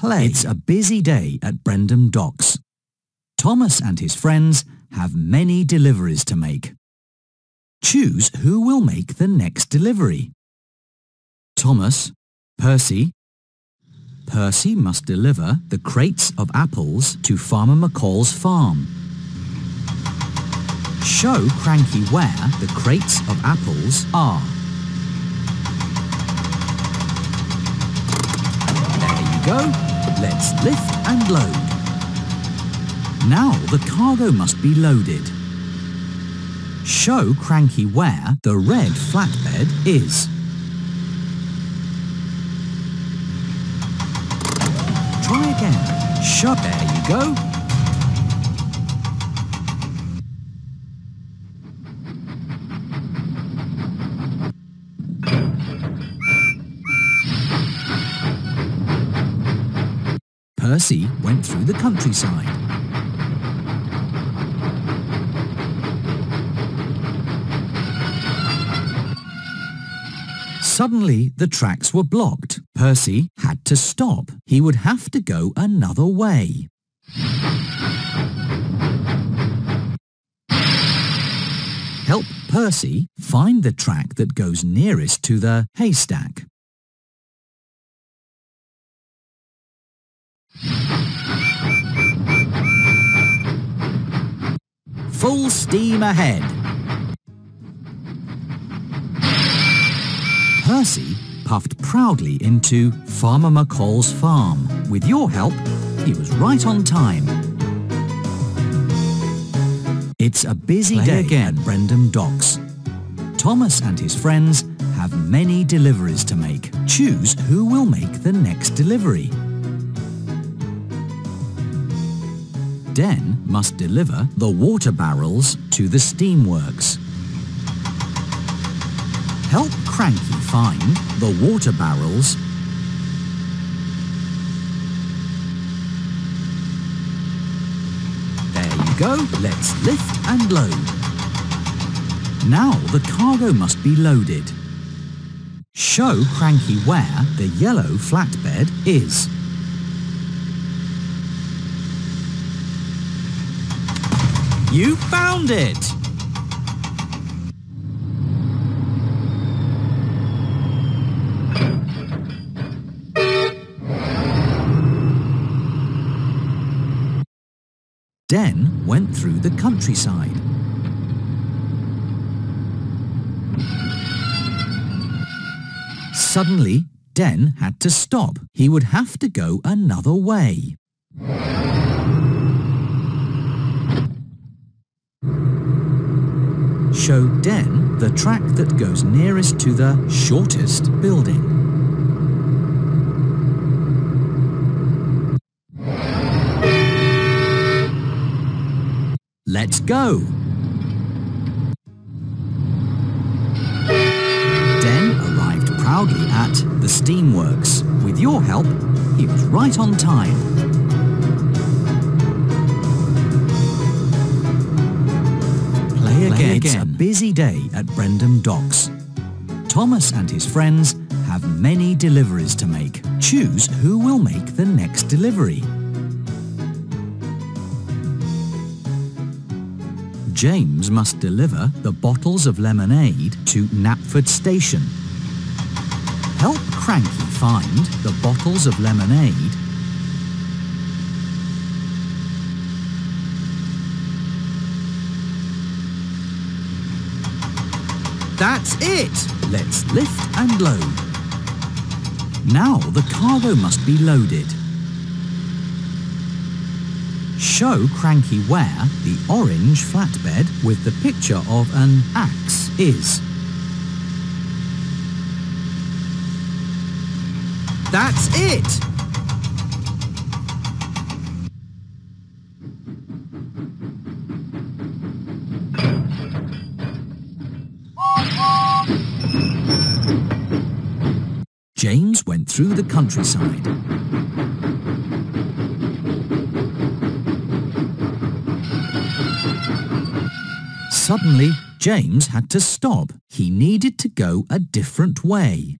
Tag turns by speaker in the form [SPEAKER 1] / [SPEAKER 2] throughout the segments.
[SPEAKER 1] play. It's a busy day at Brendam Docks. Thomas and his friends have many deliveries to make. Choose who will make the next delivery. Thomas, Percy. Percy must deliver the crates of apples to Farmer McColl's farm. Show Cranky where the crates of apples are. There you go. Let's lift and load. Now the cargo must be loaded. Show Cranky where the red flatbed is. Try again. Show. There you go. Percy went through the countryside. Suddenly, the tracks were blocked. Percy had to stop. He would have to go another way. Help Percy find the track that goes nearest to the haystack. Full steam ahead. Percy puffed proudly into Farmer McColl's farm. With your help, he was right on time. It's a busy Play day again. at Brendam Docks. Thomas and his friends have many deliveries to make. Choose who will make the next delivery. Den must deliver the water barrels to the steamworks. Help Cranky find the water barrels There you go, let's lift and load. Now the cargo must be loaded. Show Cranky where the yellow flatbed is. You found it! Den went through the countryside. Suddenly, Den had to stop. He would have to go another way. Show Den the track that goes nearest to the shortest building. Let's go! Den arrived proudly at the steamworks. With your help, he was right on time. Again. It's a busy day at Brendam Docks. Thomas and his friends have many deliveries to make. Choose who will make the next delivery. James must deliver the bottles of lemonade to Knapford Station. Help Cranky find the bottles of lemonade That's it! Let's lift and load. Now the cargo must be loaded. Show Cranky where the orange flatbed with the picture of an axe is. That's it! Went through the countryside. Suddenly, James had to stop. He needed to go a different way.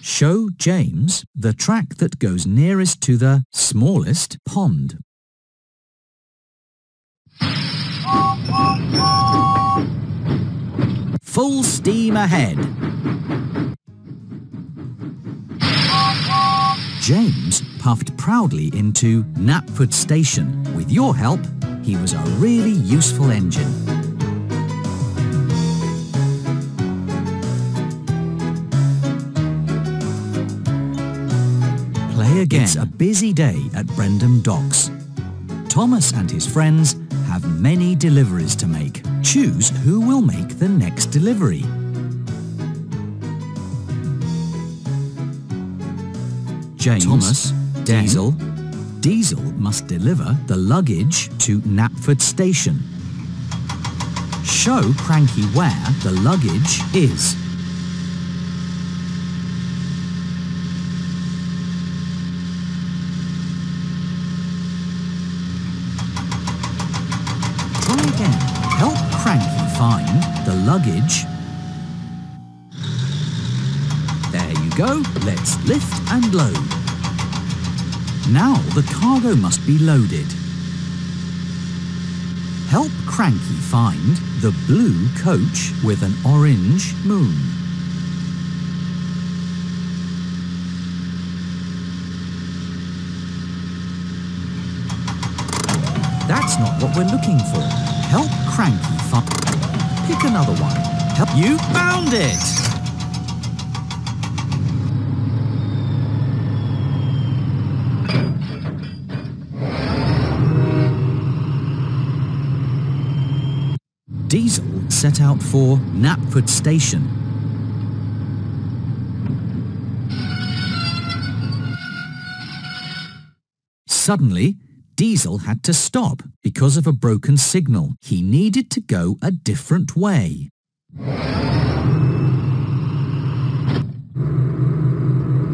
[SPEAKER 1] Show James the track that goes nearest to the smallest pond. Full steam ahead. James puffed proudly into Knapford Station. With your help, he was a really useful engine. Play again. It's a busy day at Brendam Docks. Thomas and his friends have many deliveries to make. Choose who will make the next delivery. James, Thomas, Diesel. Diesel must deliver the luggage to Knapford Station. Show Cranky where the luggage is. Try again. Help Cranky find the luggage. There you go. Let's lift and load. Now the cargo must be loaded. Help Cranky find the blue coach with an orange moon. That's not what we're looking for. Help Cranky find... Pick another one. Help... You found it! Diesel set out for Knapford Station. Suddenly, Diesel had to stop because of a broken signal. He needed to go a different way.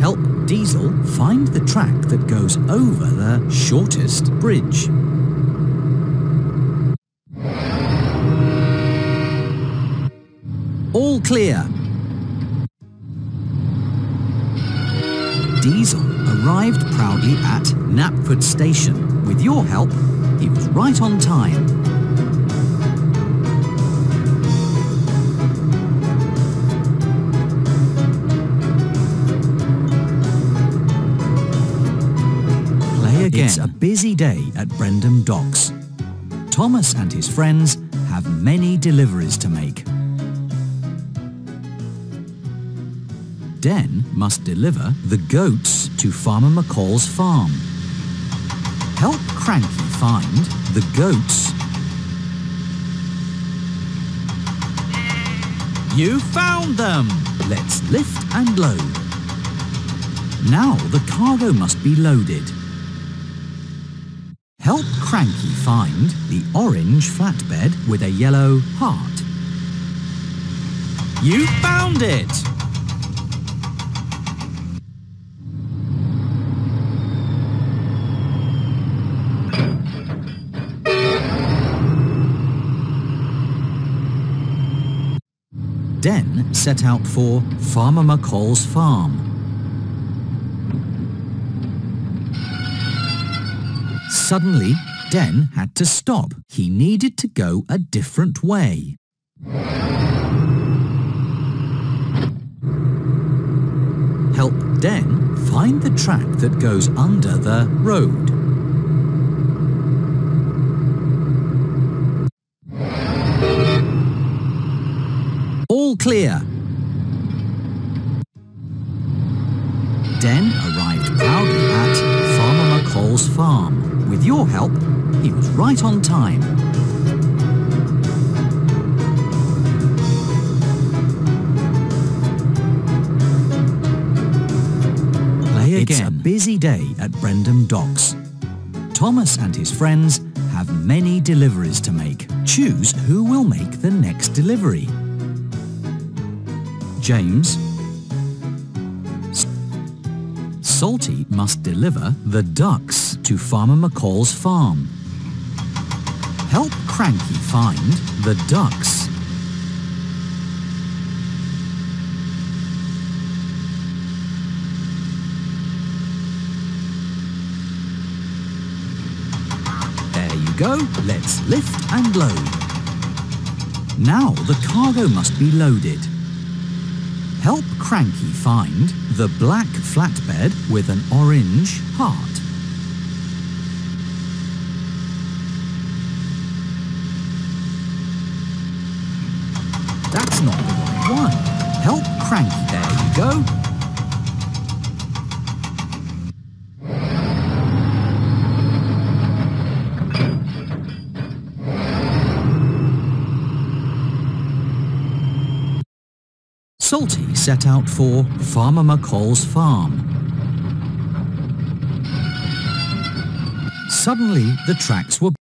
[SPEAKER 1] Help Diesel find the track that goes over the shortest bridge. All clear. Diesel arrived proudly at Knapford Station. With your help, he was right on time. Play again. It's a busy day at Brendam Docks. Thomas and his friends have many deliveries to make. Den must deliver the goats to Farmer McColl's farm. Help Cranky find the goats. You found them! Let's lift and load. Now the cargo must be loaded. Help Cranky find the orange flatbed with a yellow heart. You found it! Den set out for Farmer McColl's farm. Suddenly, Den had to stop. He needed to go a different way. Help Den find the track that goes under the road. Clear. Den arrived proudly at Farmer McColl's farm. With your help, he was right on time. Play again. It's a busy day at Brendam Docks. Thomas and his friends have many deliveries to make. Choose who will make the next delivery. James, Salty must deliver the ducks to Farmer McColl's farm. Help Cranky find the ducks. There you go, let's lift and load. Now the cargo must be loaded. Help Cranky find the black flatbed with an orange heart. That's not the right one. Help Cranky. There you go. Salty set out for Farmer McColl's farm. Suddenly, the tracks were